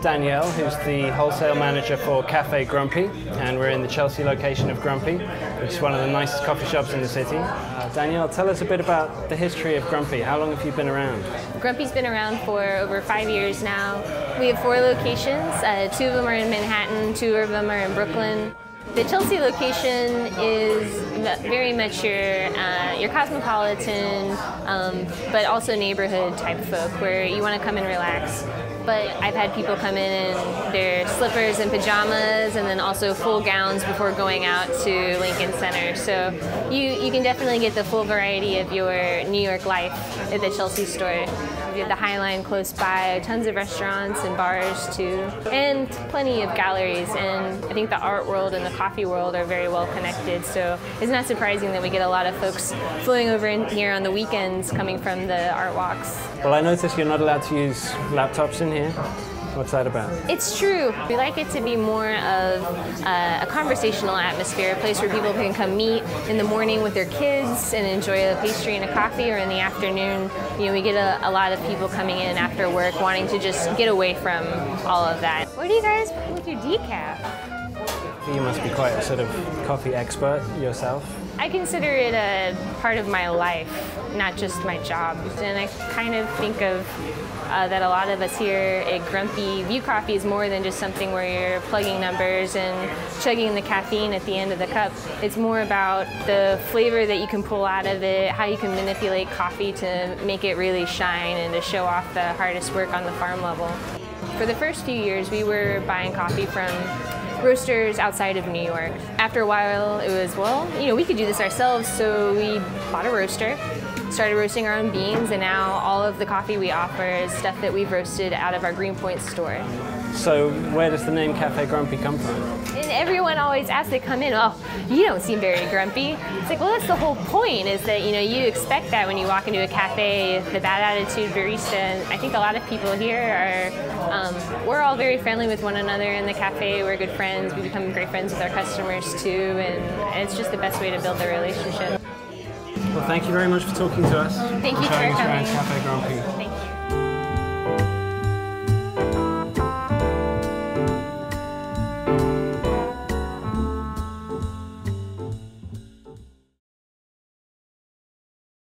with Danielle, who's the wholesale manager for Cafe Grumpy, and we're in the Chelsea location of Grumpy, which is one of the nicest coffee shops in the city. Uh, Danielle, tell us a bit about the history of Grumpy. How long have you been around? Grumpy's been around for over five years now. We have four locations. Uh, two of them are in Manhattan, two of them are in Brooklyn. The Chelsea location is very much your uh, your cosmopolitan, um, but also neighborhood type folk where you want to come and relax. But I've had people come in in their slippers and pajamas, and then also full gowns before going out to Lincoln Center. So you you can definitely get the full variety of your New York life at the Chelsea store. We have the High Line close by, tons of restaurants and bars too, and plenty of galleries. And I think the art world and the coffee world are very well connected. So it's not surprising that we get a lot of folks flowing over in here on the weekends coming from the art walks. Well, I notice you're not allowed to use laptops in here. What's that about? It's true. We like it to be more of uh, a conversational atmosphere, a place where people can come meet in the morning with their kids and enjoy a pastry and a coffee, or in the afternoon. You know, we get a, a lot of people coming in after work wanting to just get away from all of that. What do you guys put with your decaf? You must be quite a sort of coffee expert yourself. I consider it a part of my life, not just my job. And I kind of think of uh, that a lot of us here at Grumpy view coffee is more than just something where you're plugging numbers and chugging the caffeine at the end of the cup. It's more about the flavor that you can pull out of it, how you can manipulate coffee to make it really shine and to show off the hardest work on the farm level. For the first few years, we were buying coffee from roasters outside of New York. After a while, it was, well, you know, we could do this ourselves, so we bought a roaster, started roasting our own beans, and now all of the coffee we offer is stuff that we've roasted out of our Greenpoint store. So where does the name Cafe Grumpy come from? And everyone always asks, they come in, oh, you don't seem very grumpy. It's like, well, that's the whole point is that, you know, you expect that when you walk into a cafe, the bad attitude barista. And I think a lot of people here are, um, we're all very friendly with one another in the cafe. We're good friends. We become great friends with our customers too. And it's just the best way to build the relationship. Well, thank you very much for talking to us. Thank you coming. Cafe. Thank you.